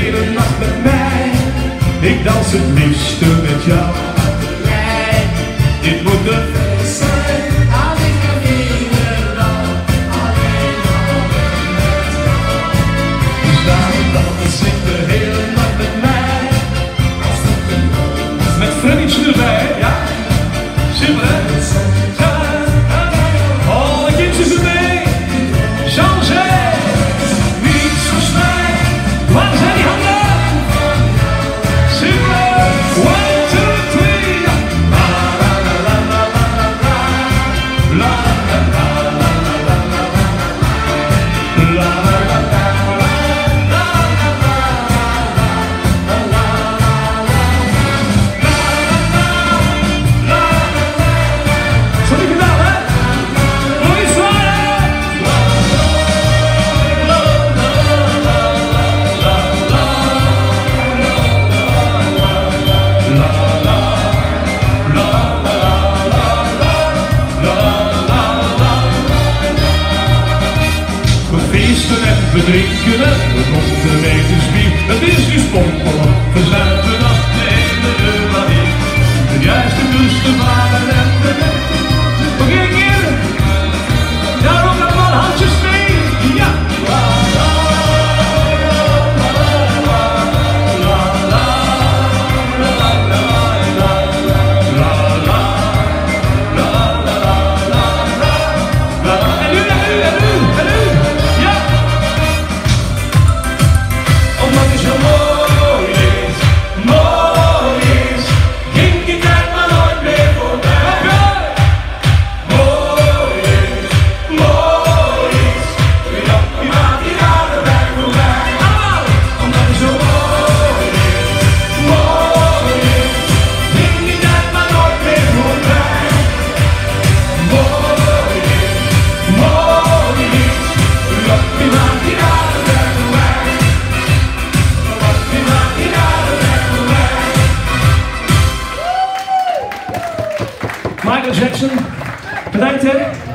hele nacht met mij. Ik dans het liefste met jou. Dit moet de zijn. Alleen met. Dus daarom de hele nacht met mij. Als Met erbij, ja? Simpel? drinken het, we te. Het is dus pompen. Michael Jackson. Bedankt hè.